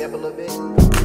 me up a little bit?